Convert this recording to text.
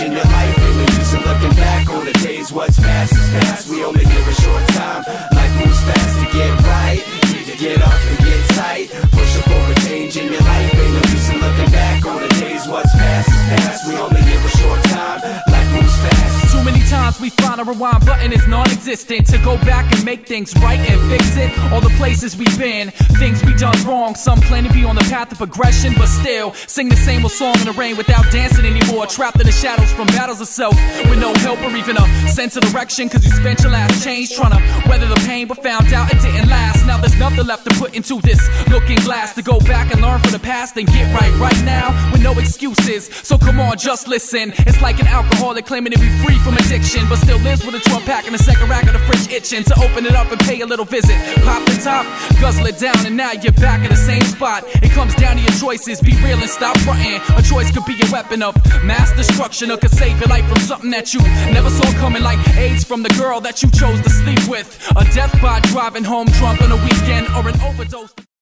in your life. Ain't no used to looking back on the days. What's past is past. We only give a short time. Life moves fast to get right. Need to get up and get tight. Pushing for a change in your life. Ain't no used to looking back on the days. What's past is past. We only give a short time. Life moves fast. Too many times we find a rewind button is non-existent To go back and make things right and fix it All the places we've been, things we done wrong. Some plan to be on the path of progression But still, sing the same old song in the rain Without dancing anymore. Trapped in the shadows from battles of self With no help or even a sense of direction. Cause you spent your last change trying to weather the pain But found out it didn't last. Now there's nothing left to put into this looking glass. To go back and learn from the past and get right right now With no excuses, so come on just listen. It's like an alcoholic claiming to be free from addiction, but still lives with a 12 pack and a second rack of the fridge itching. To open it up and pay a little visit. Pop the top, guzzle it down, and now you're back in the same spot. It comes down to your choices, be real and stop fronting. A choice could be a weapon of mass destruction, or could save your life from something that you never saw coming, like AIDS from the girl that you chose to sleep with, a death by driving home drunk on a weekend, or an overdose.